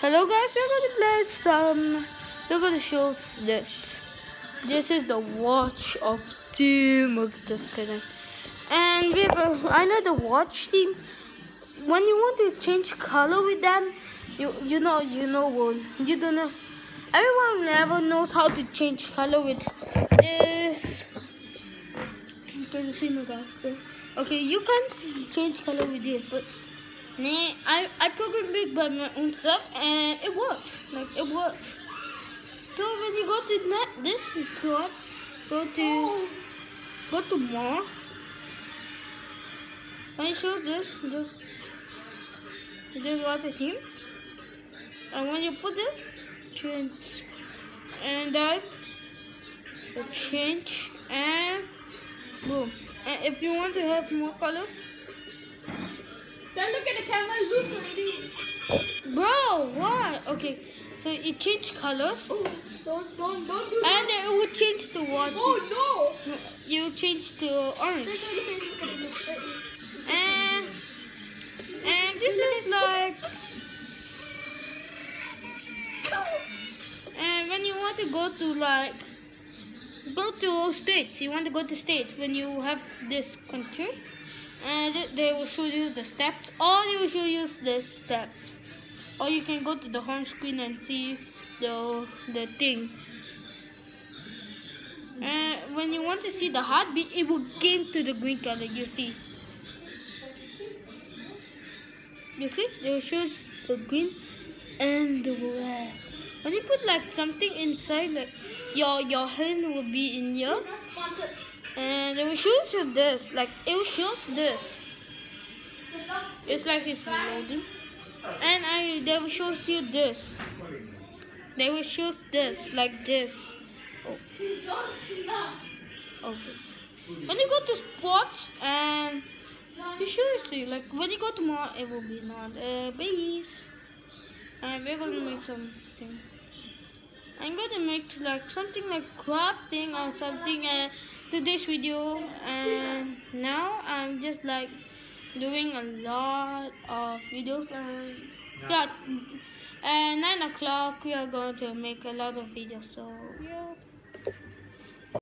Hello guys, we're gonna play some we're gonna show this. This is the watch of team kidding. And we have I know the watch team when you want to change color with them you you know you know what you don't know. Everyone never knows how to change color with this. You can see my guys. Okay you can change color with this but Nah, I, I programmed it by my own stuff and it works. Like it works. So when you go to net this report, go to go to more. You show this, just this what it means. And when you put this, change and then change and boom. And if you want to have more colors, Sir, look at the camera. Loose already. Bro, why? Okay, so it changed colors. Oh, don't, don't, don't do And that. it would change to what? Oh, no. You change to orange. sir, look at look at it, look at it. And and this is like and when you want to go to like go to states, you want to go to states when you have this country and they will show you the steps or they will show you the steps. Or you can go to the home screen and see the the thing. And when you want to see the heartbeat, it will game to the green color. You see. You see, it shows the green and the red. When you put like something inside, like your your hand will be in here, and it will show you this. Like it will shows this. It's like it's loading, and I they will shows you this. They will shows this like this. Snap. Okay. When you go to sports and you should see like when you go to mall it will be not a base. And we're gonna make something. I'm gonna make like something like crafting or something uh, to this video. And now I'm just like doing a lot of videos and yeah. and nine o'clock we are going to make a lot of videos so yeah